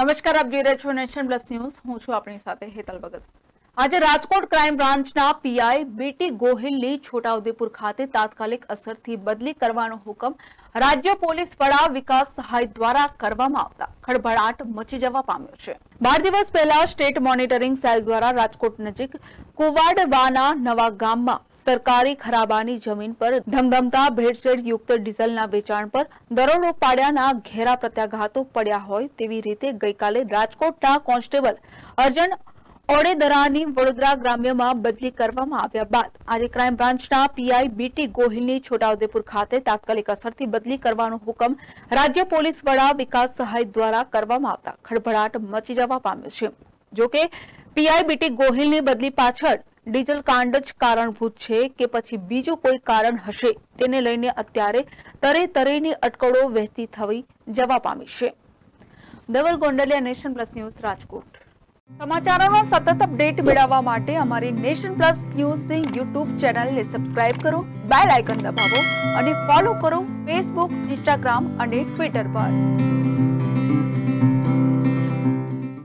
નમસ્કાર આપ જોઈ રહ્યા છો નેશન પ્લસ ન્યૂઝ. હું છું આપણી સાથે હેતલ ભગત. આજે રાજકોટ ક્રાઇમ બ્રાન્ચના પીઆઈ બીટી ગોહિલની છોટાઉદેપુર ખાતે તાત્કાલિક અસરથી બદલી કરવાનો હુકમ રાજ્ય પોલીસ વડા વિકાસ સહાય દ્વારા કરવામાં આવતા. ખળભળાટ મચી જવા પામ્યો છે. બાર દિવસ પહેલા સ્ટેટ મોનિટરિંગ સેલ દ્વારા રાજકોટ નજીક કુવાડવાના નવા ગામમાં સરકારી ખરાબાની જમીન પર ધમધમતા, ભેળસેળ યુક્ત ડીઝલના વેચાણ પર દરોડો પાડ્યાના ઘેરા પ્રત્યાઘાતો પડ્યા હોય તેવી રીતે ગઈકાલે રાજકોટના કોન્સ્ટેબલ અર્જન ઓડેદરાની વડોદરા ગ્રામ્યમાં બદલી કરવામાં આવ્યા બાદ આજે ક્રાઇમ બ્રાન્ચના પીઆઈ બીટી ગોહિલની છોટાઉદેપુર ખાતે તાત્કાલિક અસરથી બદલી કરવાનો હુકમ રાજ્ય પોલીસ વડા વિકાસ સહાય દ્વારા કરવામાં આવતા ખળભળાટ મચી જવા પામ્યો છે. જોકે પીઆઈ બીટી ગોહિલની બદલી પાછળ ડીઝલ કાંડ જ કારણભૂત છે કે પછી બીજું કોઈ કારણ હશે તેને લઈને અત્યારે તરે તરેની અટકળો વહેતી થવી જવા પામી છે. Daval Gondaliya nation plus news Rajkot. સમાચારોનો સતત અપડેટ મેળવવા માટે અમારી નેશન પ્લસ ન્યૂઝની યુટ્યુબ ચેનલને સબસ્ક્રાઇબ કરો, બેલ આઇકન દબાવો અને ફોલો કરો ફેસબુક, ઇન્સ્ટાગ્રામ અને ટ્વિટર પર.